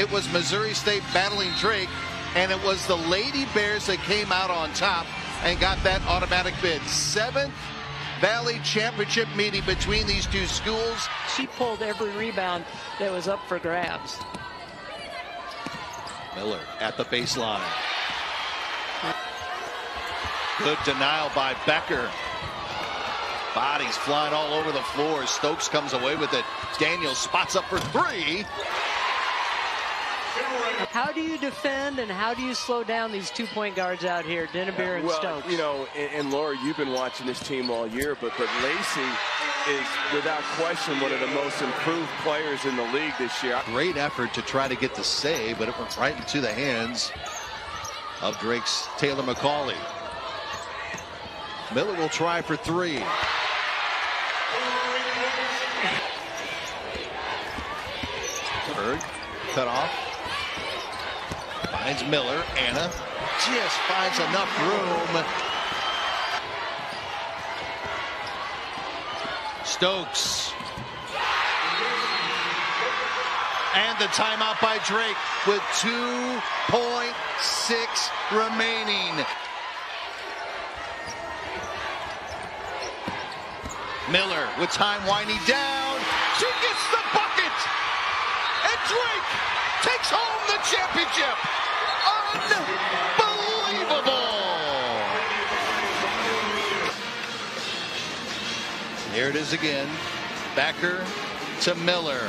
It was Missouri State battling Drake, and it was the Lady Bears that came out on top and got that automatic bid. Seventh Valley Championship meeting between these two schools. She pulled every rebound that was up for grabs. Miller at the baseline. Good denial by Becker. Bodies flying all over the floor. Stokes comes away with it. Daniels spots up for three. How do you defend and how do you slow down these two point guards out here, Dinnebier and well, Stokes? You know, and, and, Laura, you've been watching this team all year, but but Lacey is without question one of the most improved players in the league this year. Great effort to try to get the save, but it went right into the hands of Drake's Taylor McCauley. Miller will try for three. Berg cut off. Finds Miller. Anna just finds enough room. Stokes. And the timeout by Drake with 2.6 remaining. Miller with time winding down. She gets the bucket. And Drake takes home the championship. Unbelievable. Here it is again. Becker to Miller.